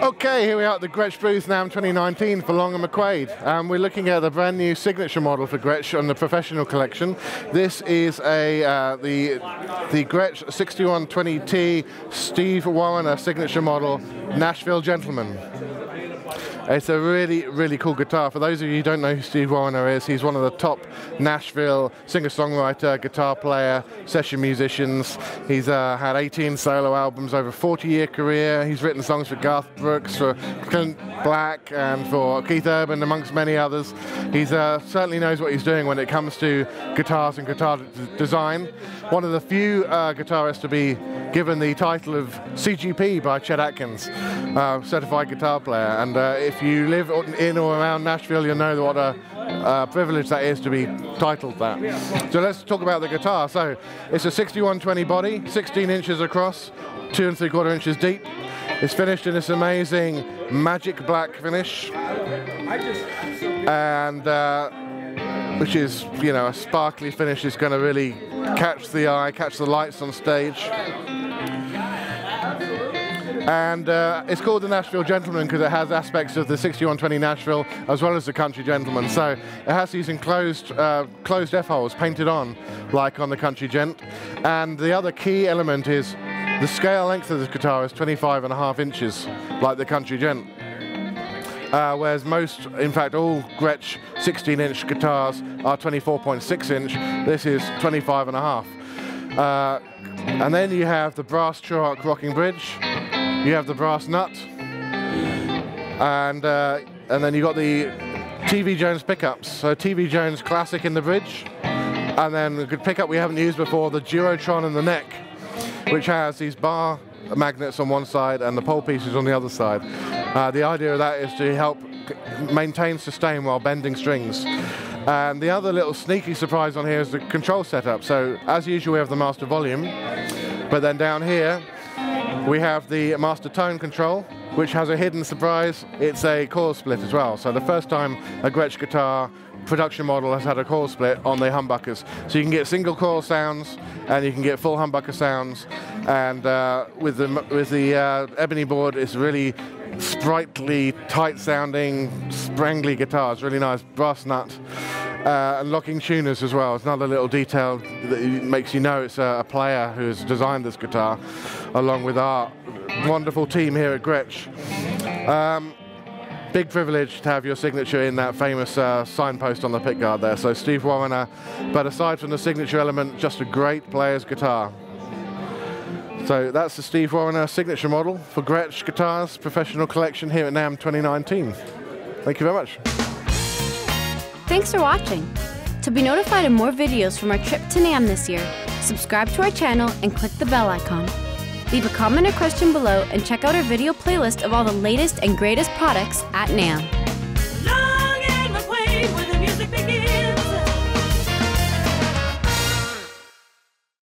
Okay, here we are at the Gretsch booth NAMM 2019 for Long and McQuade. Um, we're looking at the brand new signature model for Gretsch on the professional collection. This is a uh, the the Gretsch 6120T Steve Wariner signature model Nashville Gentleman. It's a really, really cool guitar. For those of you who don't know who Steve Wariner is, he's one of the top Nashville singer-songwriter, guitar player, session musicians. He's uh, had 18 solo albums, over a 40-year career. He's written songs for Garth Brooks, for Clint Black, and for Keith Urban, amongst many others. He uh, certainly knows what he's doing when it comes to guitars and guitar design. One of the few uh, guitarists to be given the title of CGP by Chet Atkins, uh, certified guitar player. And uh, if you live in or around Nashville, you'll know what a, a, privilege that is to be titled that. So let's talk about the guitar. So it's a 6120 body, 16 inches across, two and three quarter inches deep. It's finished in this amazing magic black finish. And uh, which is, you know, a sparkly finish is going to really catch the eye, catch the lights on stage. And uh, it's called the Nashville Gentleman because it has aspects of the 6120 Nashville as well as the Country Gentleman. So it has these enclosed uh, closed F-holes painted on like on the Country Gent. And the other key element is the scale length of this guitar is 25 and a half inches like the Country Gent. Uh, whereas most, in fact, all Gretsch 16-inch guitars are 24.6 inch. This is 25 and a half. Uh, and then you have the brass Tru-Arc rocking bridge, you have the brass nut, and uh, and then you got the TV Jones pickups. So TV Jones classic in the bridge, and then a good pickup we haven't used before, the Duotron in the neck, which has these bar magnets on one side and the pole pieces on the other side. Uh, the idea of that is to help maintain sustain while bending strings. And the other little sneaky surprise on here is the control setup. So as usual, we have the master volume, but then down here, we have the master tone control, which has a hidden surprise. It's a coil split as well. So the first time a Gretsch guitar production model has had a coil split on the humbuckers. So you can get single coil sounds and you can get full humbucker sounds. And uh, with the, with the uh, ebony board, it's really sprightly, tight sounding, sprangly guitar. It's really nice. Brass nut. Uh, and locking tuners as well. It's another little detail that makes you know it's a, a player who has designed this guitar, along with our wonderful team here at Gretsch. Um, big privilege to have your signature in that famous uh, signpost on the pickguard there. So Steve Wariner, but aside from the signature element, just a great player's guitar. So that's the Steve Wariner signature model for Gretsch Guitars Professional Collection here at NAMM 2019. Thank you very much. Thanks for watching. To be notified of more videos from our trip to NAMM this year, subscribe to our channel and click the bell icon. Leave a comment or question below and check out our video playlist of all the latest and greatest products at NAMM.